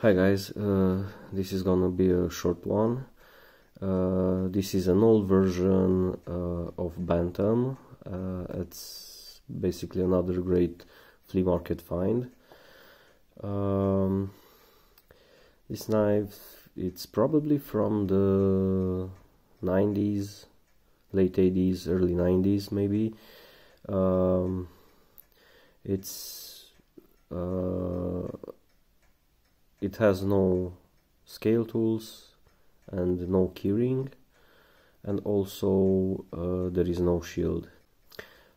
Hi guys, uh, this is gonna be a short one. Uh, this is an old version uh, of Bantam. Uh, it's basically another great flea market find. Um, this knife, it's probably from the 90s, late 80s, early 90s maybe. Um, it's uh, it has no scale tools and no keyring and also uh, there is no shield.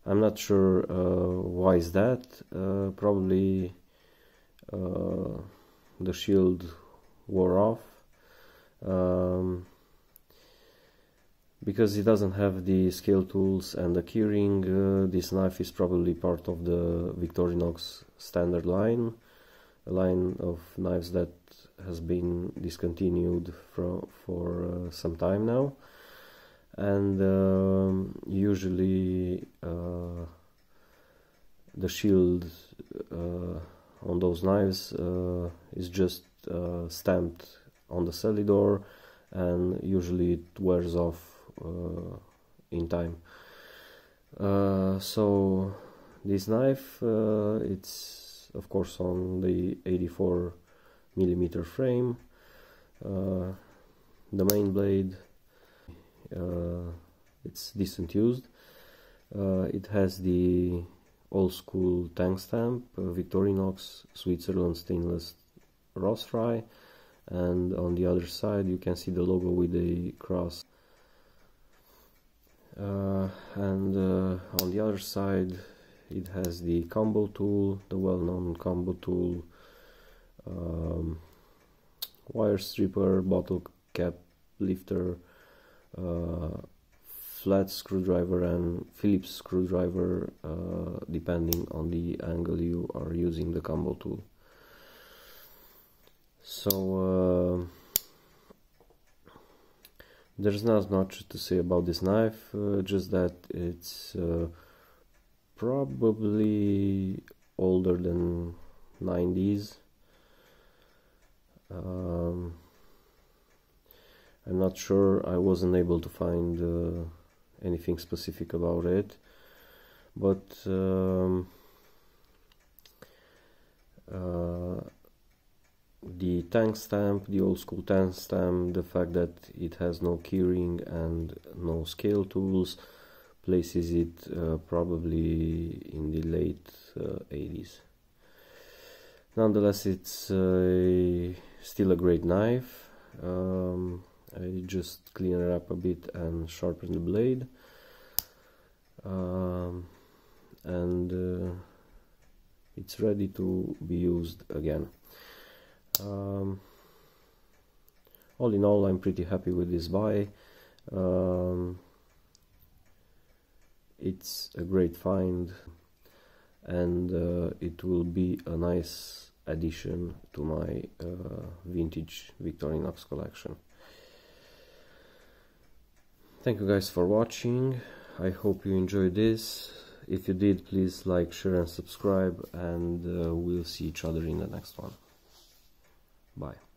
I'm not sure uh, why is that. Uh, probably uh, the shield wore off um, because it doesn't have the scale tools and the keyring uh, this knife is probably part of the Victorinox standard line line of knives that has been discontinued for, for uh, some time now. And um, usually uh, the shield uh, on those knives uh, is just uh, stamped on the Cellidor and usually it wears off uh, in time. So this knife it's of course on the 84 millimeter frame. Uh, the main blade uh, it's decent used. Uh, it has the old school tang stamp uh, Victorinox Switzerland stainless Rostfrei. And on the other side you can see the logo with the cross. Uh, and uh, on the other side it has the combo tool the well-known combo tool um, wire stripper bottle cap lifter uh, flat screwdriver and Phillips screwdriver uh, depending on the angle you are using the combo tool. So uh, there's not much to say about this knife uh, just that it's uh, probably older than 90s um, I'm not sure. I wasn't able to find uh, anything specific about it. But um, uh, the tang stamp, the old school tang stamp, the fact that it has no keyring and no scale tools places it uh, probably in the late uh, 80s. Nonetheless, it's uh, still a great knife. Um, I just clean it up a bit and sharpen the blade. Um, and uh, it's ready to be used again. Um, all in all, I'm pretty happy with this buy. Um, it's a great find and uh, it will be a nice addition to my uh, vintage Victorinox collection. Thank you guys for watching. I hope you enjoyed this. If you did, please like, share and subscribe and uh, we'll see each other in the next one. Bye.